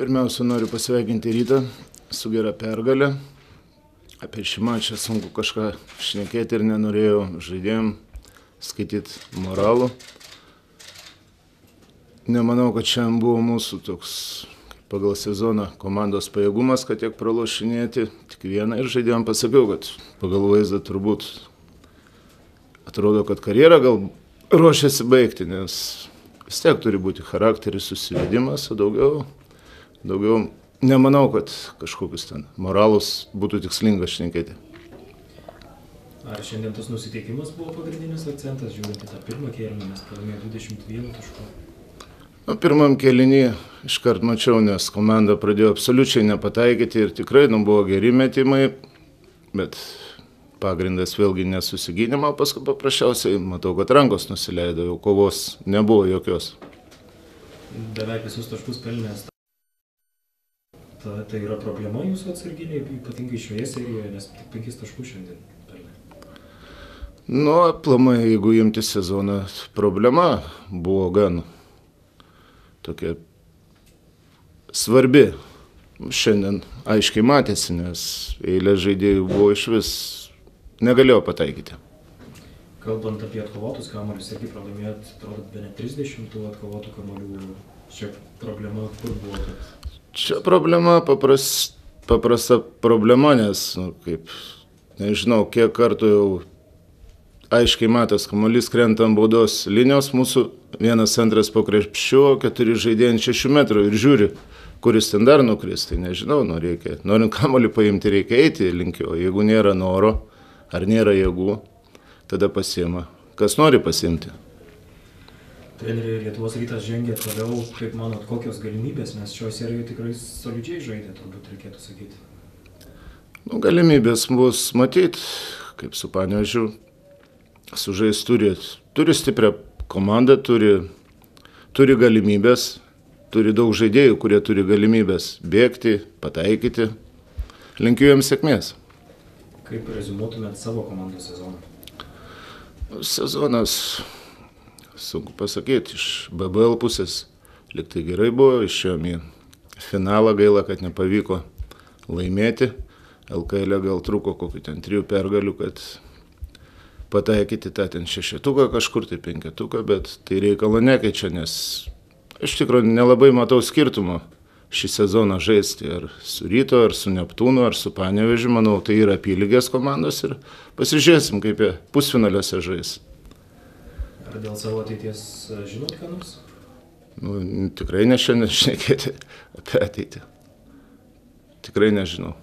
Pirmiausia, noriu pasveikinti rytą su gera pergalė. Apie šį mačą sunku kažką šnekėti ir nenorėjau žaidėjim skaityti moralų. Nemanau, kad šiandien buvo mūsų toks pagal sezoną komandos pajėgumas, kad tiek pralošinėti. Tik vieną ir žaidėjom pasakiau, kad pagal vaizdą turbūt atrodo, kad karjerą gal ruošiasi baigti, nes vis tiek turi būti charakteris, susivedimas, o daugiau, daugiau nemanau, kad kažkokius ten moralus būtų tikslinga šnekėti. Ar šiandien tas nusiteikimas buvo pagrindinis akcentas, žiūrint į tą pirmą kėlinį, nes pralaimėjo 21 taškų? Nu, pirmam kelinį iškart mačiau, nes komanda pradėjo absoliučiai nepataikyti ir tikrai nu, buvo geri metimai, bet pagrindas vėlgi nesusigynimo, paskui paprasčiausiai matau, kad rankos nusileido, jau kovos nebuvo jokios. Beveik visus taškus pelnęs. Ta, tai yra problema jūsų atsarginiai, ypatingai šioje serijoje, nes tik penkis taškus šiandien. Nu, aplamai, jeigu imti sezoną, problema buvo gan tokia svarbi. Šiandien aiškiai matėsi, nes eilė žaidėjų buvo iš vis negalėjo pataikyti. Kalbant apie atkovotus kamuolius, irgi pralaimėjot, atrodo, be net 30 tų atkovotų kamuolių. Čia problema kur buvo? Kad... Čia problema papras, paprasta problema, nes, nu, kaip, nežinau, kiek kartų jau aiškiai matęs, kamuolys krenta ant baudos linijos mūsų, vienas centras po krepšiu, keturi žaidėjai ant šešių metrų ir žiūri, kuris ten dar nukris, tai nežinau, nu, reikia, norint kamuolį paimti, reikia eiti linkio, jeigu nėra noro ar nėra jėgų, tada pasiema. Kas nori pasimti? Treneriai Lietuvos rytas žengia toliau, kaip manot, kokios galimybės, nes šioje serijoje tikrai solidžiai žaidė, turbūt reikėtų sakyti. Nu, galimybės bus matyti, kaip su panežiu, sužais turi, turi stiprią komandą, turi, turi galimybės, turi daug žaidėjų, kurie turi galimybės bėgti, pataikyti. Linkiu jiems sėkmės. Kaip rezumuotumėt savo komandos sezoną? Sezonas, sunku pasakyti, iš BBL pusės liktai gerai buvo, išėjom į finalą, gaila, kad nepavyko laimėti. LKL gal truko kokiu ten trijų pergalių, kad pataikyti tą ten šešetuką kažkur, tai penketuką, bet tai reikalo nekeičia, nes aš tikrųjų nelabai matau skirtumo šį sezoną žaisti ar su Ryto, ar su Neptūnu, ar su Panevežiu, manau, tai yra apylygės komandos ir pasižiūrėsim, kaip jie pusfinaliuose žais. Ar dėl savo ateities e, žinot, ką nors? Nu, tikrai ne šiandien šnekėti apie ateitį. Tikrai nežinau.